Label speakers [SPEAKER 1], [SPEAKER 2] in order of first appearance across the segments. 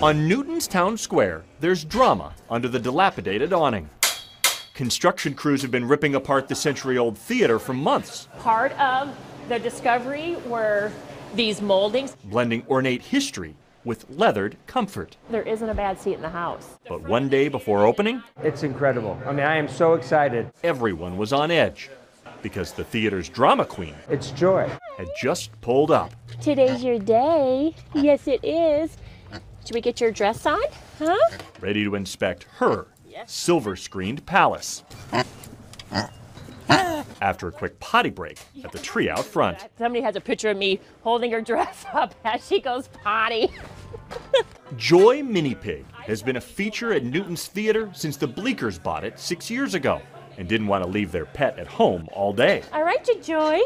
[SPEAKER 1] On Newton's Town Square, there's drama under the dilapidated awning. Construction crews have been ripping apart the century old theater for months,
[SPEAKER 2] Part of the discovery were these moldings.
[SPEAKER 1] blending ornate history with leathered comfort.
[SPEAKER 2] There isn't a bad seat in the house.
[SPEAKER 1] But one day before opening,
[SPEAKER 3] It's incredible. I mean, I am so excited.
[SPEAKER 1] everyone was on edge because the theater's drama queen
[SPEAKER 3] It's joy.
[SPEAKER 1] had just pulled up.
[SPEAKER 2] Today's your day. Yes, it is. Should we get your dress on? Huh?
[SPEAKER 1] ready to inspect her silver screened palace. After a quick potty break at the tree out front,
[SPEAKER 2] Somebody has a picture of me holding her dress up as she goes potty.
[SPEAKER 1] Joy Mini Pig has been a feature at Newton's Theater since the Bleakers bought it six years ago and didn't want to leave their pet at home all day.
[SPEAKER 2] All right, you Joy.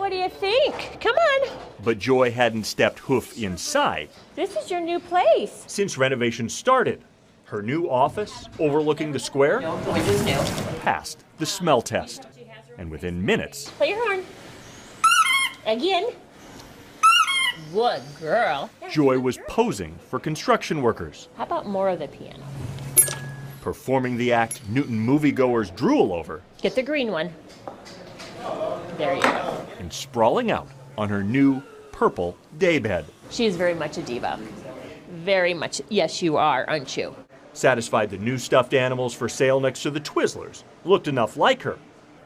[SPEAKER 2] What do you think? Come on.
[SPEAKER 1] But Joy hadn't stepped hoof inside
[SPEAKER 2] This is your new place.
[SPEAKER 1] since renovation started. Her new office, overlooking the square, passed the smell test. And within minutes,
[SPEAKER 2] Play your horn. Again. Good girl.
[SPEAKER 1] Joy was posing for construction workers,
[SPEAKER 2] How about more of the piano?
[SPEAKER 1] performing the act Newton moviegoers drool over,
[SPEAKER 2] Get the green one. There you go.
[SPEAKER 1] And sprawling out on her new purple daybed.
[SPEAKER 2] She's very much a diva. Very much. Yes, you are, aren't you?
[SPEAKER 1] Satisfied the new stuffed animals for sale next to the Twizzlers looked enough like her.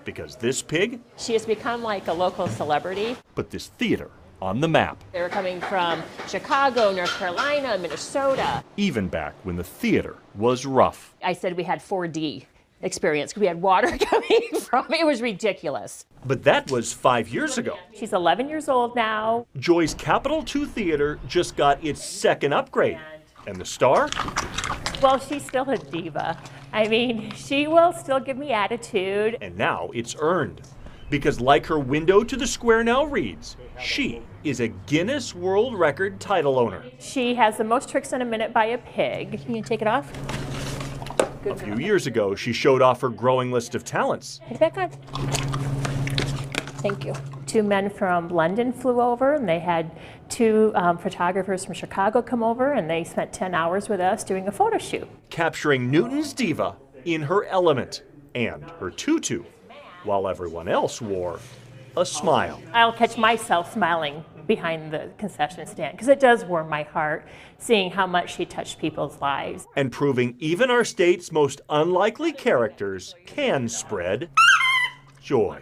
[SPEAKER 1] Because this pig
[SPEAKER 2] She has become like a local celebrity.
[SPEAKER 1] put this theater on the map,
[SPEAKER 2] They were coming from Chicago, North Carolina, Minnesota.
[SPEAKER 1] even back when the theater was rough.
[SPEAKER 2] I said we had 4D experience. We had water coming from it. It was ridiculous.
[SPEAKER 1] But that was five years ago.
[SPEAKER 2] She's 11 years old now.
[SPEAKER 1] Joy's Capitol 2 Theater just got its second upgrade. And the star?
[SPEAKER 2] Well, she's still a diva. I mean, she will still give me attitude.
[SPEAKER 1] And now it's earned. Because, like her window to the square now reads, she is a Guinness World Record title owner.
[SPEAKER 2] She has the most tricks in a minute by a pig. Can you take it off?
[SPEAKER 1] A few years ago, she showed off her growing list of talents.
[SPEAKER 2] Put it back on. Thank you. Two men from London flew over, and they had two um, photographers from Chicago come over, and they spent 10 hours with us doing a photo shoot.
[SPEAKER 1] capturing Newton's diva in her element and her tutu, while everyone else wore a smile.
[SPEAKER 2] I'll catch myself smiling behind the concession stand because it does warm my heart seeing how much she touched people's lives.
[SPEAKER 1] And proving even our state's most unlikely characters can spread joy.